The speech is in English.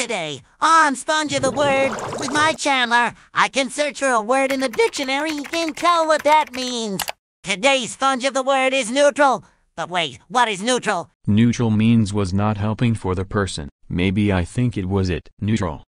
Today, on Sponge of the Word, with my Chandler, I can search for a word in the dictionary and tell what that means. Today's Sponge of the Word is neutral. But wait, what is neutral? Neutral means was not helping for the person. Maybe I think it was it. Neutral.